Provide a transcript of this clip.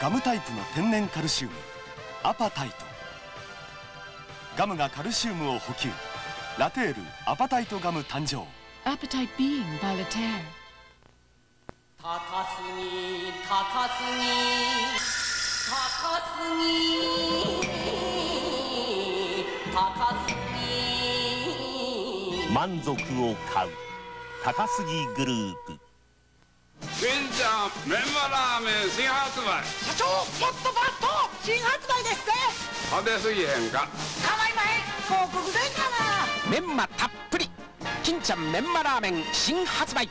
ガムタイプの天然カルシウムアパタイト。ガムがカルシウムを補給。ラテールアパタイトガム誕生。Appetite being by Later. 高すぎ高すぎ。高すぎ。高すぎ。満足を買う。高杉グループ。ケメンマラーメン新発売。社長もっとバット新発売ですって食べ過ぎへんか構いまへん。広告でんかな。メンマたっぷり。金ちゃんメンマラーメン新発売